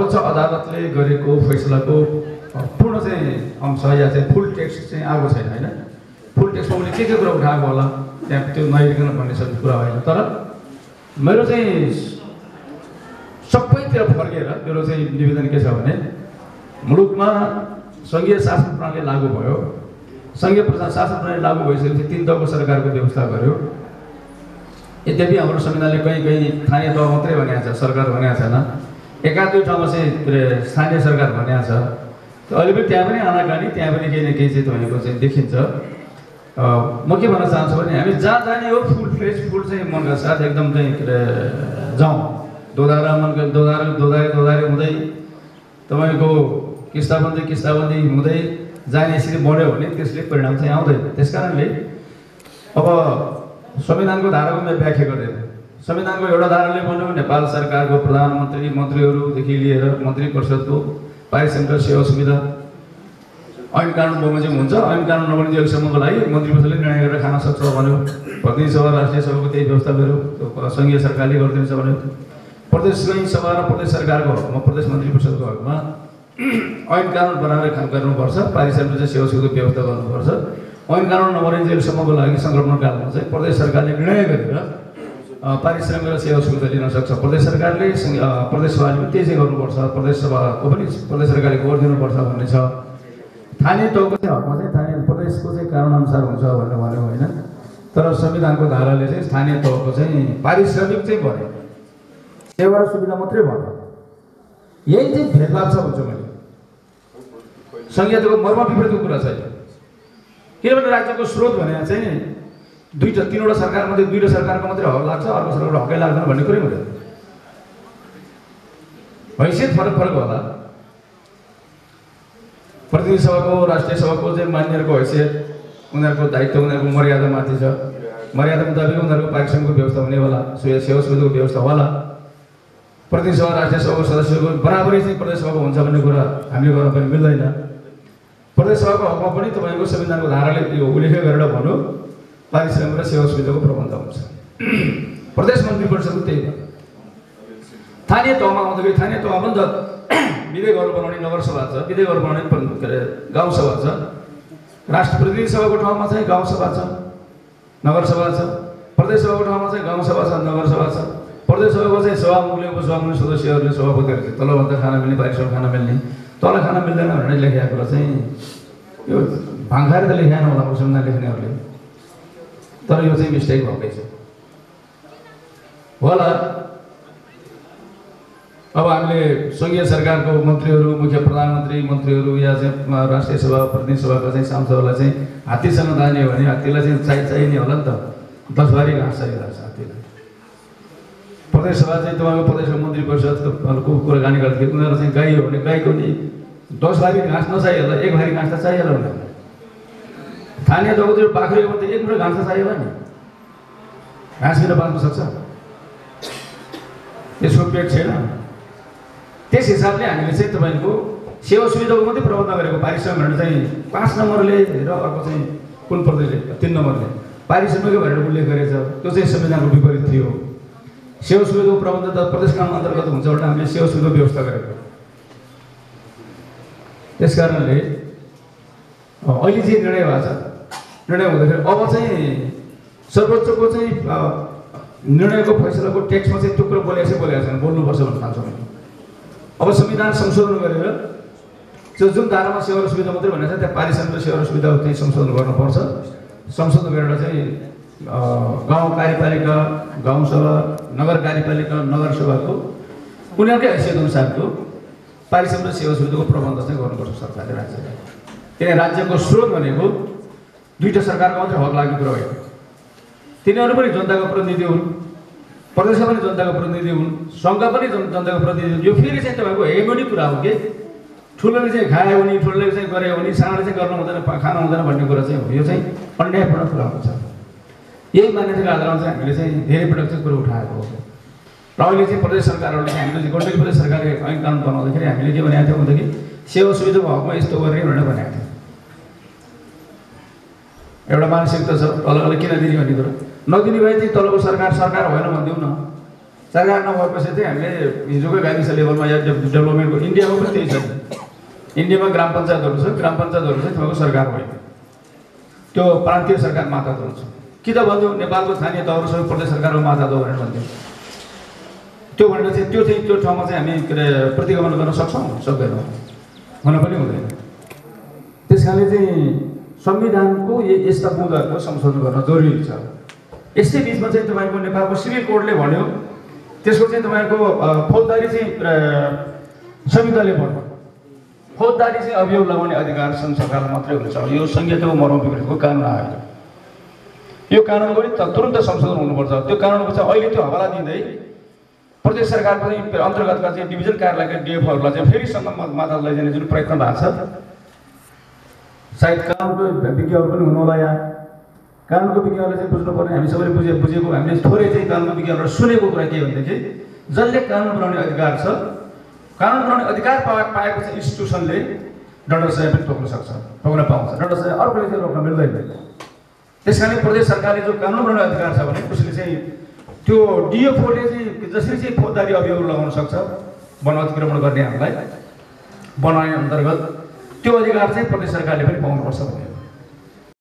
सर्वोच्च अदालतले गरेको फैसलाको पूर्ण चाहिँ अंश या चाहिँ फुल टेक्स्ट चाहिँ आएको छैन होइन? फुल टेक्स्टमा उसले के के कुरा उठाएको होला? त्यहाँ त्यो नहेरिकन भन्ने सब कुरा होइन तर मेरो चाहिँ सबैतिर फर्केर मेरो चाहिँ निवेदन के छ भने मुलुकमा सङ्घीय शासन प्रणाली लागू भयो। सङ्घीय प्रशा- शासन प्रणाली लागू भइसकेपछि तिन तहको सरकारको व्यवस्था गर्यो। यद्यपि हाम्रो संविधानले कहीँ कहीँ स्थानीय तह मात्रै भनेको छ सरकार भनेको छैन। एका दुई ठाउँमा चाहिँ के अरे स्थानीय सरकार भनेको छ अहिले पनि त्यहाँ पनि आनाकानी त्यहाँ पनि केही न केही चाहिँ तपाईँको चाहिँ देखिन्छ। म के भन्न चाहन्छु भने हामी जहाँ जाने हो फुल फ्रेस फुल चाहिँ मनका साथ एकदम चाहिँ के अरे जाउँ। दोधारा मनका दोधारे दोधारे दोधारे हुँदै तपाईँको किस्ताबन्दी किस्ताबन्दी हुँदै जाने यसरी बढ्यो भने त्यसले परिणाम चाहिँ आउँदैन। त्यस कारणले अब संविधानको धाराको मैले व्याख्या गर्दैन। संविधानको एउटा धाराले भन्यो नेपाल सरकारको प्रधानमन्त्री मन्त्रीहरूदेखि लिएर मन्त्री परिषदको पारिश्रमिक सेवा सुविधा ऐन कानुन बमोजिम हुन्छ। ऐन कानुन नबनिदिएकोसम्मको लागि मन्त्री परिषदले निर्णय गरेर खान सक्छ भन्यो। प्रतिनिधि सभा राष्ट्रिय सभाको त्यही व्यवस्था त्यो सङ्घीय सरकारले गरिदिन्छ भन्यो। प्रदेश सभा र प्रदेश सरकारको हकमा प्रदेश मन्त्री परिषदको हकमा ऐन कानुन बनाएर काम गर्नुपर्छ। पारिश्रमिक चाहिँ सेवा सुविधाको व्यवस्था गर्नुपर्छ। ऐन कानुन नबनिन्जेलसम्मको लागि सङ्क्रमण कालमा चाहिँ प्रदेश सरकारले निर्णय गरेर पारिश्रमिक र सेवा सुविधा लिन सक्छ। प्रदेश सरकारले सङ्घ- अ, प्रदेश सभाले पनि चाहिँ गर्नुपर्छ। प्रदेश सभाको पनि प्रदेश सरकारले गरिदिनुपर्छ भन्ने छ। स्थानीय तहको चाहिँ हकमा चाहिँ स्थानीय प्रदेशको चाहिँ कानुनअनुसार हुन्छ भनेर भन्यो होइन। तर संविधानको धाराले चाहिँ स्थानीय तहको चाहिँ पारिश्रमिक चाहिँ भन्यो सेवा र सुविधा मात्रै भन्यो यही चाहिँ भेदभाव छ भन्छु मैले। सङ्घीयताको मर्म विपरीतको कुरा छैन किनभने राज्यको स्रोत भनेर चाहिँ दुईवटा तिनवटा सरकारमध्ये दुईवटा सरकारको मात्रै हक लाग्छ अर्को सरकारको हकै लाग्दैन भन्ने कुरै हुँदैन। हैसियत फरक फरक होला। प्रतिनिधि सभाको राष्ट्रिय सभाको चाहिँ मान्यहरूको हैसियत उनीहरूको दायित्व उनीहरूको मर्यादा माथि छ। मर्यादा मुताबिक उनीहरूको पारिश्रमिकको व्यवस्था हुने होला सेवा सेवा सुविधाको व्यवस्था होला। प्रतिनिधि सभा राष्ट्रिय सभाको सदस्यको बराबरी चाहिँ प्रदेश सभाको हुन्छ भन्ने कुरा हामीले गर्न पनि मिल्दैन। प्रदेश सभाको हकमा पनि तपाईँको संविधानको धाराले यो उल्लेख गरेर भन्यो। पारिश्रमिक र सेवा सुविधाको प्रबन्ध हुन्छ प्रदेश मन्त्री परिषदको त्यही भयो स्थानीय तहमा आउँदाखेरि स्थानीय तहमा पनि त विधेयकहरू बनाउने नगरसभा छ विधेयकहरू बनाउने के अरे गाउँसभा छ राष्ट्र प्रतिनिधि सभाको ठाउँमा चाहिँ गाउँसभा छ नगरसभा छ प्रदेश सभाको ठाउँमा चाहिँ गाउँसभा छ नगरसभा छ प्रदेश सभाको चाहिँ सभामुखले उपसभामुख सदस्यहरूले सभापतिहरू चाहिँ तलभन्दा खाना मिल्ने पारिश्रमिक खाना मिल्ने तल खाना मिल्दैन भनेर लेखेको चाहिँ यो भाङ्खाएर त लेखेन होला मुसलमान लेख्नेहरूले तर यो चाहिँ मिस्टेक भएकै छ। होला। अब हामीले सङ्घीय सरकारको मन्त्रीहरू मुख्य प्रधानमन्त्री मन्त्रीहरू या चाहिँ राष्ट्रिय सभा प्रतिनिधि सभाका चाहिँ सांसदहरूलाई चाहिँ हात्तीसँग जाने हो भने हात्तीलाई चाहिँ चाहि चाहिने होला नि त। दस बारी घाँस चाहिरहेको छ हात्तीलाई। प्रदेश सभा चाहिँ तपाईँको प्रदेशको मन्त्री परिषदको कुराकानी गर्दाखेरि उनीहरू चाहिँ गाई हो भने गाईको नि दस भारी घाँस नचाहिएला एक भारी घाँस त चाहिएला उनीहरूलाई। स्थानीय तहको त्यो बाख्री हो भने त एक मुठो घाँस चाहिएला नि। घाँस बाँच्न सक्छ? त्यसको पेट छैन। त्यस हिसाबले हामीले चाहिँ तपाईँको सेवा सुविधाको मात्रै प्रबन्ध गरेको पारिश्रमिक भनेर चाहिँ पाँच नम्बरले र अर्को चाहिँ कुन प्रदेशले तिन नम्बरले। पारिश्रमिक भनेर उल्लेख गरेछ। त्यो चाहिँ संविधानको विपरीत थियो। सेवा सुविधाको प्रबन्ध त प्रदेश कानुन अन्तर्गत हुन्छ भने हामीले सेवा सुविधाको व्यवस्था गरेको। त्यस कारणले अहिले चाहिँ निर्णय भएको छ निर्णय हुँदाखेरि अब चाहिँ सर्वोच्चको चाहिँ निर्णयको फैसलाको टेक्स्टमा चाहिँ त्यो कुरा बोलेको चाहिँ बोलेको छैन। बोल्नुपर्छ भन्ने ठान्छु मैले। अब संविधान संशोधन गरेर त्यो जुन धारामा सेवा र सुविधा मात्रै भनेको छ त्यहाँ पारिश्रमिक सेवा र सुविधा चाहिँ संशोधन गर्नुपर्छ। संशोधन गरेर चाहिँ गाउँ कार्यपालिका गाउँसभा नगर कार्यपालिका नगरसभाको उनीहरूकै हैसियत अनुसारको पारिश्रमिक सेवा सुविधाको प्रबन्ध चाहिँ गर्नुपर्छ सरकारले राज्यले किन राज्यको स्रोत भनेको दुईवटा सरकारको मात्रै हक लाग्ने कुरा होइन तिनीहरू पनि जनताको प्रतिनिधि हुन् प्रदेशका पनि जनताको प्रतिनिधि हुन् सङ्घका पनि जन जनताको प्रतिनिधि हुन्। यो फेरि चाहिँ तपाईँको हेगोनी कुरा हो कि? ठुलोले चाहिँ खायो भने ठुलोले चाहिँ गऱ्यो भने सानोले चाहिँ गर्नु हुँदैन खानु हुँदैन भन्ने कुरा चाहिँ हो। यो चाहिँ अन्यायपूर्ण कुरा हुन्छ। यही मान्यताको आधारमा चाहिँ हामीले चाहिँ धेरै पटक चाहिँ कुरो उठाएको हो। र अहिले चाहिँ प्रदेश सरकारहरूले चाहिँ हामीले गण्डकी प्रदेश सरकारले ऐन कानुन बनाउँदाखेरि हामीले के भनेको थियौँ भनेदेखि सेवा सुविधाको हकमा यस्तो गर्ने भनेर भनेको थियौँ। एउटा मानसिकता छ तलले किन दिने भन्ने कुरो? नदिने भए चाहिँ तलको सरकार सरकार होइन भनिदिउँ न। सरकार नभएपछि चाहिँ हामीले हिजोकै गाविस लेभलमा या डेभ- डेभलपमेन्टको इन्डियामा पनि त्यही छ। इन्डियामा ग्राम पञ्चायतहरू छ ग्राम पञ्चायतहरू चाहिँ तपाईँको सरकार होइन त्यो प्रान्तीय सरकार माता हुन्छ कि त भन्थ्यो नेपालको स्थानीय तहहरू सबै प्रदेश सरकारको माता दो भनेर भन्थ्यो। त्यो भनेर चाहिँ त्यो चाहिँ त्यो ठाउँमा चाहिँ हामी के अरे प्रतिगमन गर्न सक्छौँ सक्दैनौँ। हुन पनि हुँदैन। त्यस कारणले चाहिँ संविधानको यस्ता बुँदाहरूको संशोधन गर्न जरुरी छ यस्तै बिचमा चाहिँ तपाईँको नेपालको सिभिल कोडले भन्यो त्यसको चाहिँ तपाईँको फौजदारी चाहिँ संहिताले भन्यो। फौजदारी चाहिँ अभियोग लगाउने अधिकार सङ्घ मात्रै हुन्छ। यो संहिताको मर्म विपरीतको कानुन आयो। यो कानुनको पनि तुरन्त संशोधन हुनुपर्छ। त्यो कानुनको चाहिँ अहिले त्यो हवाला दिँदै प्रदेश सरकारको चाहिँ अन्तर्गतका चाहिँ डिभिजन कार्यालयका डिएफहरूलाई चाहिँ फेरि सङ्घ माता लैजाने जुन प्रयत्न भएको छ सायद कानुनको विज्ञहरू पनि हुनु होला यहाँ कानुनको विज्ञहरूले चाहिँ बुझ्नुपर्ने हामी सबैले बुझे बुझेको हामीले थोरै चाहिँ कानुनको विज्ञबाट सुनेको कुरा के भनेदेखि जसले कानुन बनाउने अधिकार छ कानुन बनाउने अधिकार पा पाएको चाहिँ इन्स्टिट्युसनले दण्ड सय पनि तोक्न सक्छ तोक्न पाउँछ। दण्ड सय अर्कोले चाहिँ रोक्न मिल्दैन। त्यस कारणले प्रदेश सरकारले जो कानुन बनाउने अधिकार छ भने उसले चाहिँ त्यो डिएफओले चाहिँ जसरी चाहिँ फौजदारी अभियोग लगाउन सक्छ वन अतिक्रमण हामीलाई बनाउने अन्तर्गत त्यो अधिकार चाहिँ प्रदेश सरकारले पनि पाउनुपर्छ भन्ने